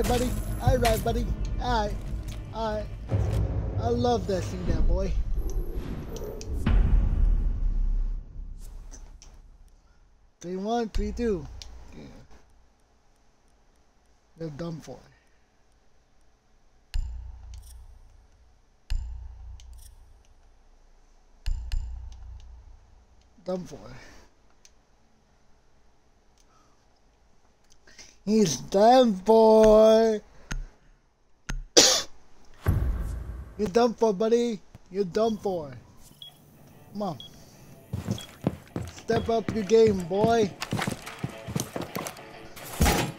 Right, buddy. All right, buddy. All right. All right. I love that thing, that boy. Three one, three two. Yeah. They're done for. Done for. He's done for. You're done for, buddy. You're done for. Come on. Step up your game, boy.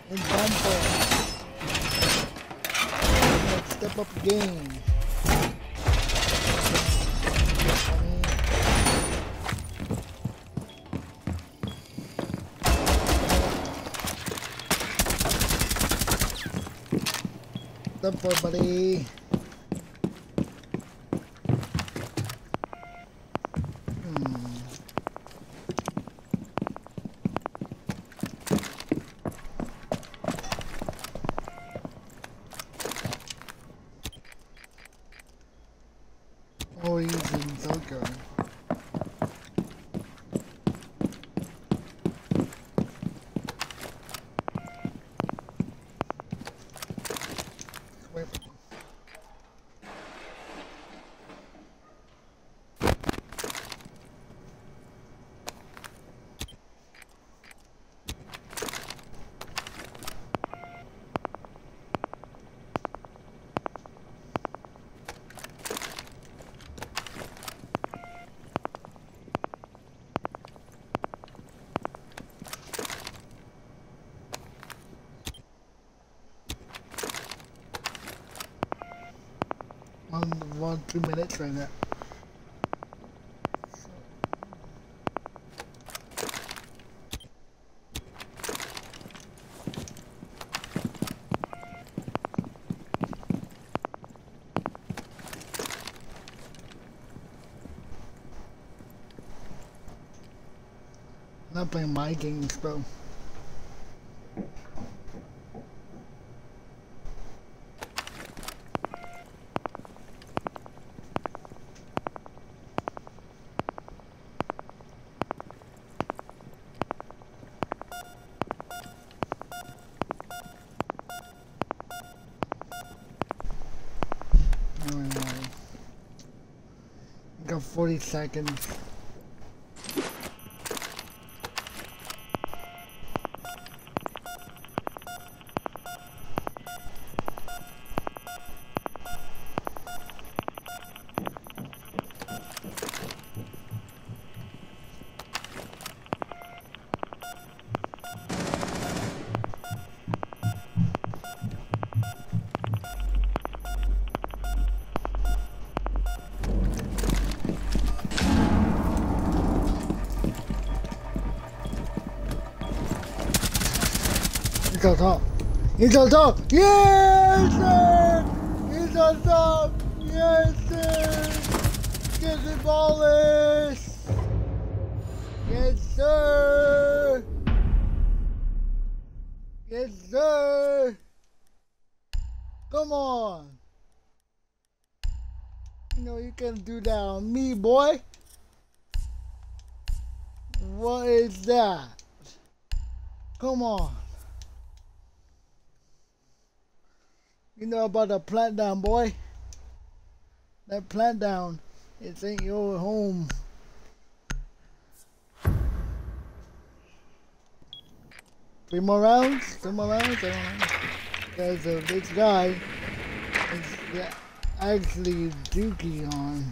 You're done for. Step up your game. Done for, buddy. Oh, he's in Zelda. Wait. One, one, two minutes right now. Not playing my games, bro. Seconds. On top. Yes, top. Yes, the ballish. Yes, sir. Yes, sir. Come on. You know you can do that on me, boy. What is that? Come on. You know about the plant down, boy? That plant down, it ain't your home. Three more rounds? Three more rounds? I don't know. Because this guy is actually Dookie on.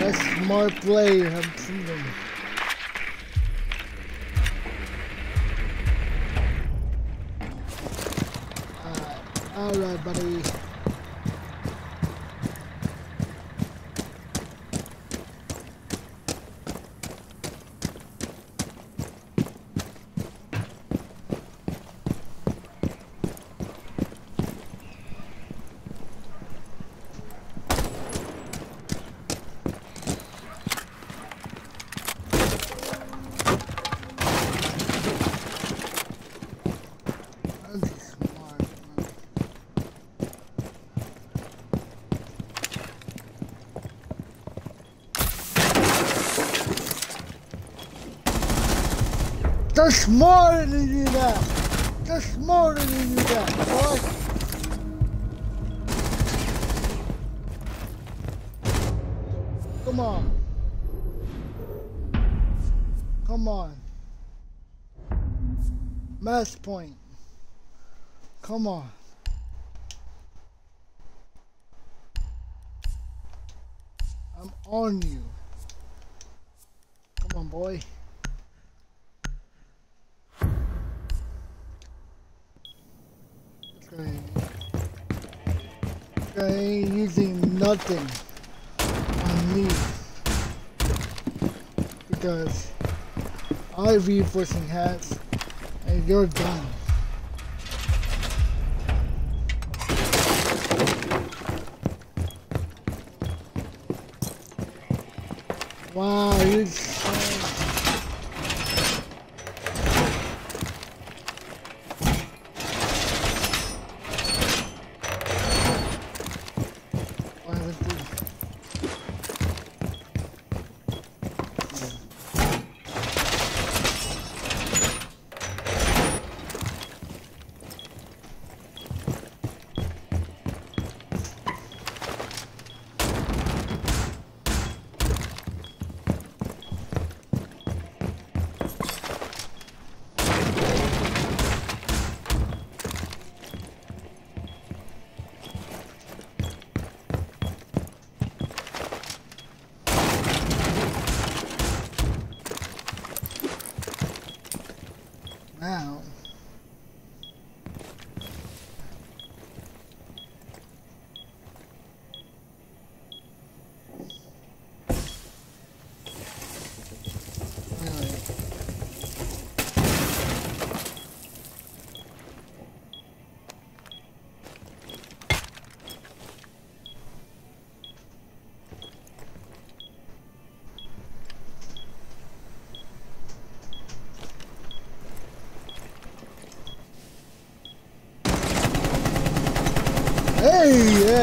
That's smart play, I'm seeing. Alright, buddy. That's smart. Smarter than you that. Just smarter than you that, boy. Come on. Come on. Match point. Come on. I'm on you. Come on, boy. Okay. ain't using nothing on me because I reinforcing hats and you're done. Wow, you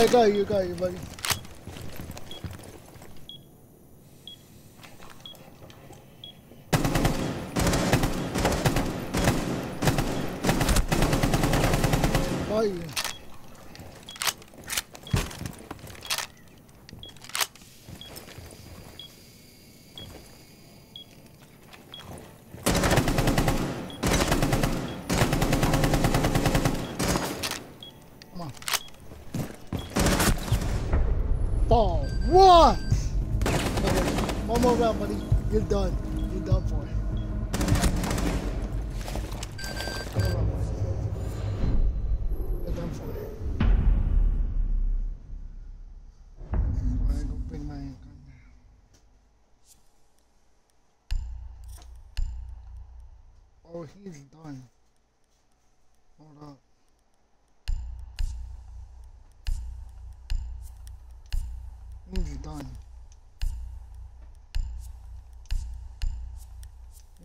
Hey, yeah, got you, got you, buddy. Got you. Ball. What? Okay, one more round, buddy. You're done. You're done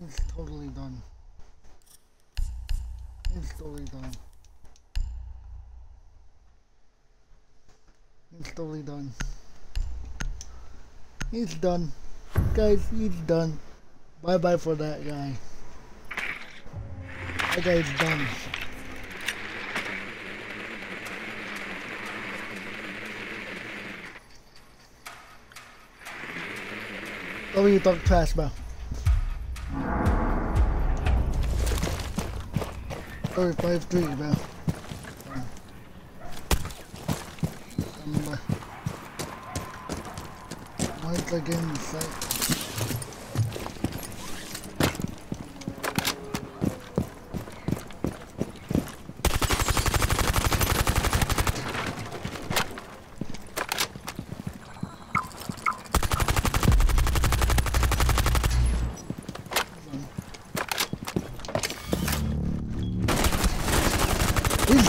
He's totally done. He's totally done. He's totally done. He's done. Guys, he's done. Bye bye for that guy. That guy's done. Were you talking trash about? Three, bro. Um, uh, Might like in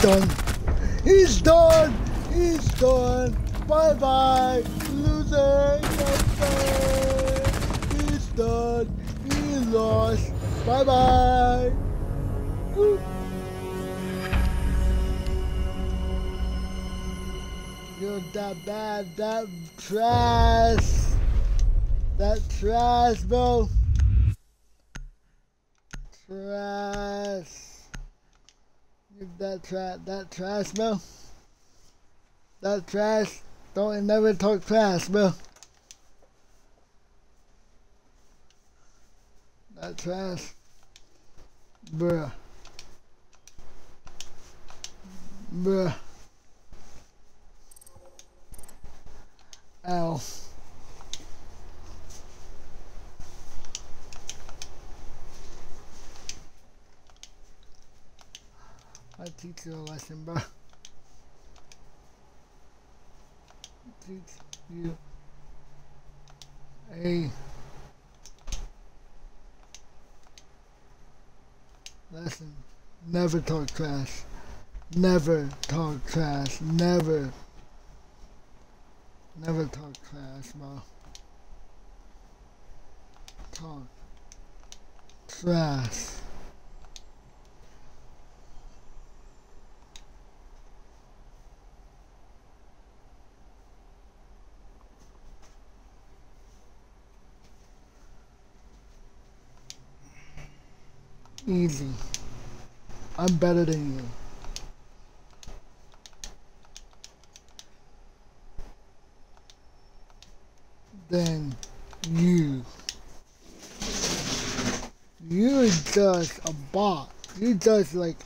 done. He's done. He's done. Bye bye, loser. He's done. He lost. Bye bye. You're that bad, that trash. That trash, bro. Trash. That trash, that trash, bro. That trash. Don't never talk trash, bro. That trash. Bruh. Bruh. Ow. Teach you a lesson, bro. Teach you a lesson. Never talk trash. Never talk trash. Never. Never talk trash, bro. Talk trash. Easy. I'm better than you. Than you. You're just a bot. You're just like,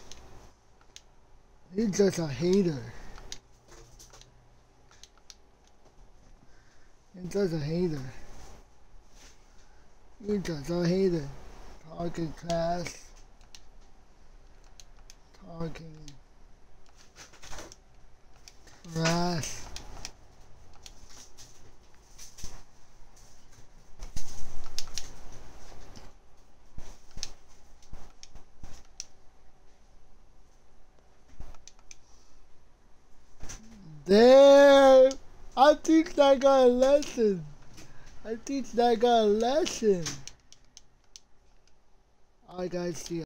you're just a hater. You're just a hater. You're just a hater. Talking class talking trash. There! I teach that guy a lesson. I teach that guy a lesson. Alright guys, see.